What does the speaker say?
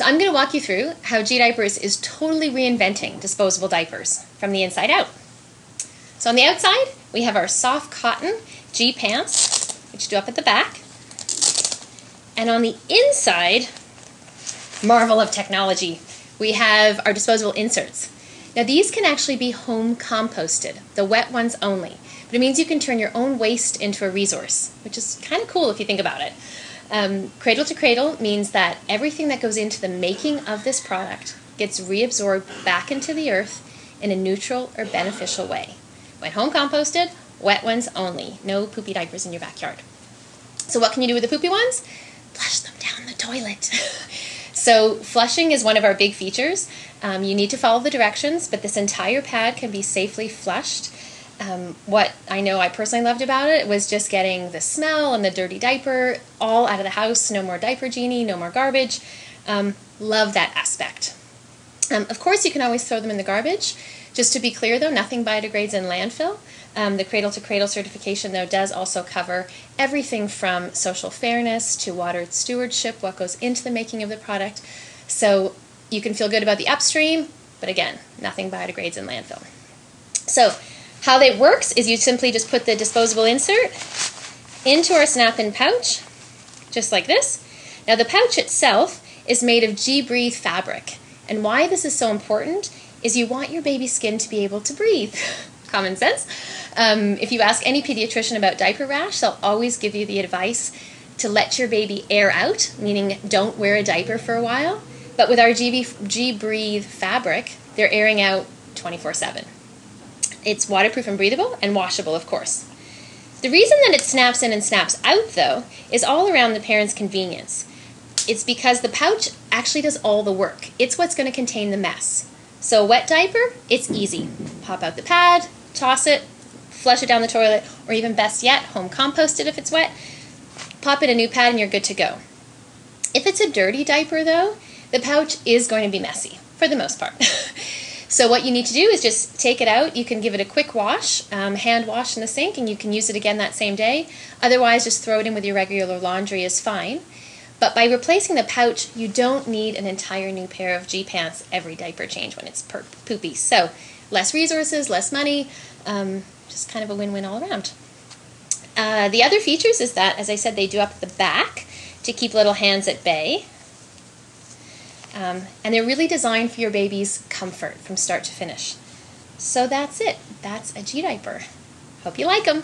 So I'm going to walk you through how gDiapers is totally reinventing disposable diapers from the inside out. So on the outside, we have our soft cotton gPants, which do up at the back. And on the inside, marvel of technology, we have our disposable inserts. Now these can actually be home composted, the wet ones only. But it means you can turn your own waste into a resource, which is kind of cool if you think about it. Um, cradle to cradle means that everything that goes into the making of this product gets reabsorbed back into the earth in a neutral or beneficial way. When home composted, wet ones only. No poopy diapers in your backyard. So what can you do with the poopy ones? Flush them down the toilet. So flushing is one of our big features. Um, you need to follow the directions, but this entire pad can be safely flushed. Um, what I know I personally loved about it was just getting the smell and the dirty diaper all out of the house. No more diaper genie, no more garbage. Um, love that aspect. Um, of course, you can always throw them in the garbage. Just to be clear, though, nothing biodegrades in landfill. Um, the Cradle to Cradle certification, though, does also cover everything from social fairness to water stewardship, what goes into the making of the product. So you can feel good about the upstream, but again, nothing biodegrades in landfill. So how that works is you simply just put the disposable insert into our snap-in pouch, just like this. Now the pouch itself is made of G-Breathe fabric. And why this is so important is you want your baby's skin to be able to breathe. Common sense. Um, if you ask any pediatrician about diaper rash, they'll always give you the advice to let your baby air out, meaning don't wear a diaper for a while. But with our G Breathe fabric, they're airing out 24 7. It's waterproof and breathable and washable, of course. The reason that it snaps in and snaps out, though, is all around the parent's convenience. It's because the pouch actually does all the work. It's what's going to contain the mess. So, wet diaper, it's easy. Pop out the pad, toss it, flush it down the toilet, or even best yet, home compost it if it's wet. Pop in a new pad and you're good to go. If it's a dirty diaper, though, the pouch is going to be messy for the most part. so what you need to do is just take it out. You can give it a quick wash, um, hand wash in the sink, and you can use it again that same day. Otherwise, just throw it in with your regular laundry is fine. But by replacing the pouch, you don't need an entire new pair of gPants every diaper change when it's poopy. So less resources, less money, um, just kind of a win-win all around. Uh, the other features is that, as I said, they do up the back to keep little hands at bay. Um, and they're really designed for your baby's comfort from start to finish. So that's it. That's a gDiaper. Hope you like them.